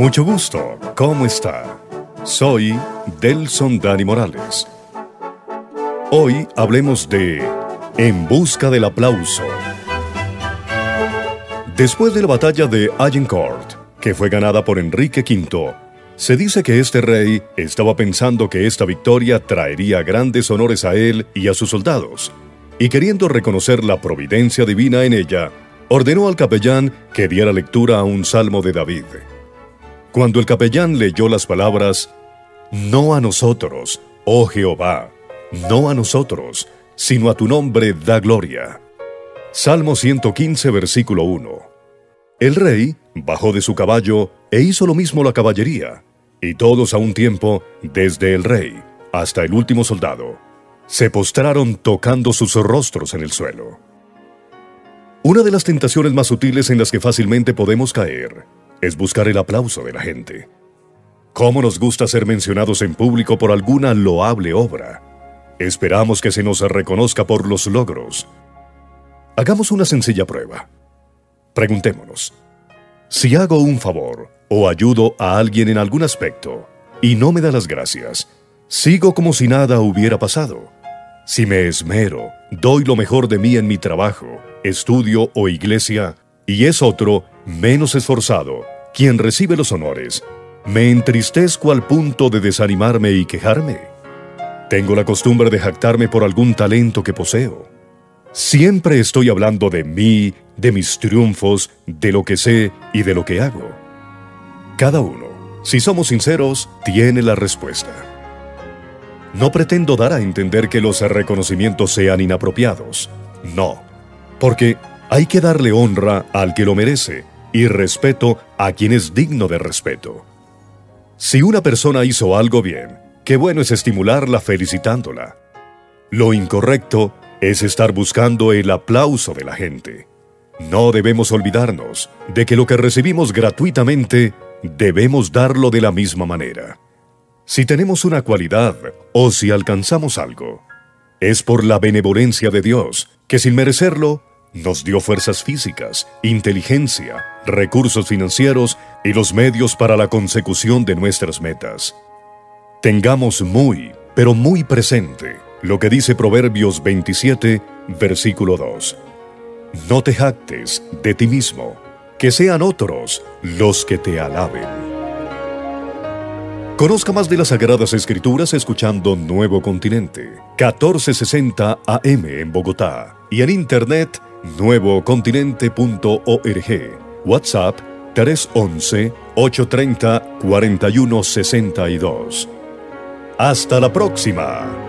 Mucho gusto, ¿cómo está? Soy Delson Dani Morales. Hoy hablemos de En busca del aplauso. Después de la batalla de Agincourt, que fue ganada por Enrique V, se dice que este rey estaba pensando que esta victoria traería grandes honores a él y a sus soldados, y queriendo reconocer la providencia divina en ella, ordenó al capellán que diera lectura a un salmo de David. Cuando el capellán leyó las palabras, No a nosotros, oh Jehová, no a nosotros, sino a tu nombre da gloria. Salmo 115, versículo 1. El rey bajó de su caballo e hizo lo mismo la caballería, y todos a un tiempo, desde el rey hasta el último soldado, se postraron tocando sus rostros en el suelo. Una de las tentaciones más sutiles en las que fácilmente podemos caer es buscar el aplauso de la gente. ¿Cómo nos gusta ser mencionados en público por alguna loable obra? Esperamos que se nos reconozca por los logros. Hagamos una sencilla prueba. Preguntémonos, si hago un favor o ayudo a alguien en algún aspecto y no me da las gracias, sigo como si nada hubiera pasado. Si me esmero, doy lo mejor de mí en mi trabajo, estudio o iglesia, y es otro, menos esforzado, quien recibe los honores, ¿me entristezco al punto de desanimarme y quejarme? Tengo la costumbre de jactarme por algún talento que poseo. Siempre estoy hablando de mí, de mis triunfos, de lo que sé y de lo que hago. Cada uno, si somos sinceros, tiene la respuesta. No pretendo dar a entender que los reconocimientos sean inapropiados. No, porque hay que darle honra al que lo merece y respeto a quien es digno de respeto. Si una persona hizo algo bien, qué bueno es estimularla felicitándola. Lo incorrecto es estar buscando el aplauso de la gente. No debemos olvidarnos de que lo que recibimos gratuitamente debemos darlo de la misma manera. Si tenemos una cualidad o si alcanzamos algo, es por la benevolencia de Dios, que sin merecerlo, nos dio fuerzas físicas, inteligencia, recursos financieros y los medios para la consecución de nuestras metas. Tengamos muy, pero muy presente lo que dice Proverbios 27, versículo 2. No te jactes de ti mismo, que sean otros los que te alaben. Conozca más de las Sagradas Escrituras escuchando Nuevo Continente, 1460 AM en Bogotá y en internet nuevocontinente.org. WhatsApp 311-830-4162. Hasta la próxima.